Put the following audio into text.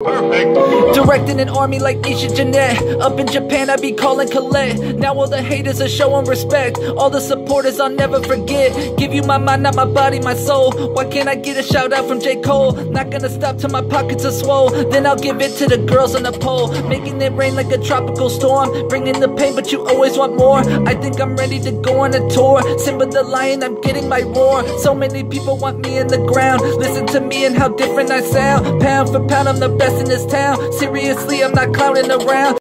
Perfect. Directing an army like Misha Janette. Up in Japan, I be calling Colette. Now all the haters are showing respect. All the supporters I'll never forget. Give you my mind, not my body, my soul. Why can't I get a shout out from J. Cole? Not gonna stop till my pockets are swole. Then I'll give it to the girls on the pole. Making it rain like a tropical storm. Bringing the pain, but you always want more. I think I'm ready to go on a tour. Simba the lion, I'm getting my roar. So many people want me in the ground. Listen to me and how different I sound. Pound for pound, I'm the best in this town. Seriously, I'm not clowning around.